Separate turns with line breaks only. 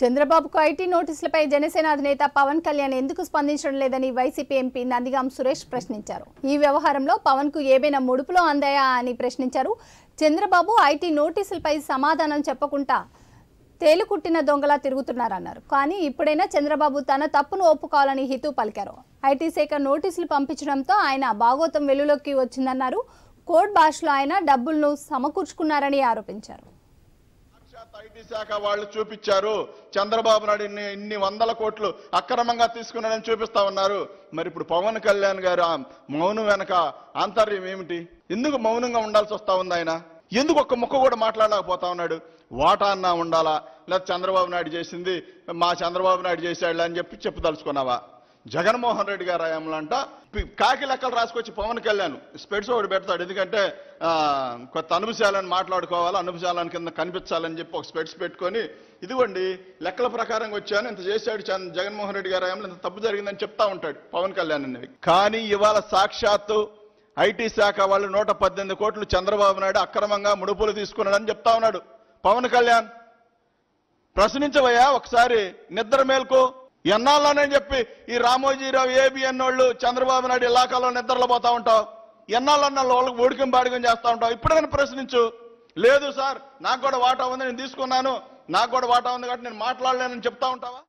చంద్రబాబుకు ఐటీ నోటీసులపై జనసేన అధినేత పవన్ కళ్యాణ్ ఎందుకు స్పందించడం లేదని వైసీపీ ఎంపీ నందిగాం సురేష్ ప్రశ్నించారు. ఈ వ్యవహారంలో పవన్కు ఏమైనా ముడుపులో అందాయా అని ప్రశ్నించారు. చంద్రబాబు ఐటీ నోటీసులపై సమాధానం చెప్పకుండా తేలుకుట్టిన దొంగలా తిరుగుతున్నారన్నారు. కానీ ఇప్పుడైనా చంద్రబాబు తన తప్పును ఒప్పుకోవాలని హితూ పలికారు. ఐటీ శాఖ నోటీసులు పంపించడంతో ఆయన భాగోతం వెలుగులోకి వచ్చిందన్నారు. కోడ్ భాషలో ఆయన డబ్బులను సమకూర్చుకున్నారని ఆరోపించారు.
ఐటీ శాఖ వాళ్ళు చూపించారు. చంద్రబాబు నాయుడు ఇన్ని ఇన్ని వందల కోట్లు అక్రమంగా తీసుకున్నాడని చూపిస్తా ఉన్నారు. మరి ఇప్పుడు పవన్ కళ్యాణ్ గారు మౌనం వెనక ఆంతర్యం ఏమిటి? ఎందుకు మౌనంగా ఉండాల్సి వస్తా ఉంది ఆయన? ఎందుకు ఒక్క ముక్క కూడా మాట్లాడలేకపోతా ఉన్నాడు? వాటా అన్నా ఉండాలా? లేదా చంద్రబాబు నాయుడు చేసింది మా చంద్రబాబు నాయుడు చేశాడు అని చెప్పి చెప్పదలుచుకున్నావా? జగన్మోహన్ రెడ్డి గారు ఆయనలంట కాకి లెక్కలు రాసుకొచ్చి పవన్ కళ్యాణ్ స్పెడ్స్ ఒకటి పెడతాడు. ఎందుకంటే కొత్త అనుభశాలని మాట్లాడుకోవాలి అనుభశాలని కింద కనిపించాలని చెప్పి ఒక స్పెడ్స్ పెట్టుకొని ఇదిగోండి లెక్కల ప్రకారం వచ్చాను ఇంత చేశాడు చంద్ర- జగన్మోహన్ రెడ్డి గారు ఆయనలో ఇంత తప్పు జరిగిందని చెప్తా ఉంటాడు పవన్ కళ్యాణ్ అనేవి కానీ ఇవాళ సాక్షాత్తు ఐటీ శాఖ వాళ్ళు నూట పద్దెనిమిది కోట్లు చంద్రబాబు నాయుడు అక్రమంగా ముడుపులు తీసుకున్నాడని చెప్తా ఉన్నాడు. పవన్ కళ్యాణ్ ప్రశ్నించవయ్యా ఒకసారి నిద్ర మేల్కో. ఎన్నాళ్ళనే చెప్పి ఈ రామోజీరావు ఏబిఎన్ వాళ్ళు చంద్రబాబు నాయుడు ఇలాకాలో నిద్రలో పోతా ఉంటావు. ఎన్నాళ్ళన్న వాళ్ళకి ఓడికం బాడికం చేస్తూ ఉంటావు. ఇప్పుడైనా ప్రశ్నించు. లేదు సార్ నాకు కూడా వాటా ఉంది నేను తీసుకున్నాను. నాకు కూడా వాటా ఉంది కాబట్టి నేను మాట్లాడలేనని చెప్తా ఉంటావా?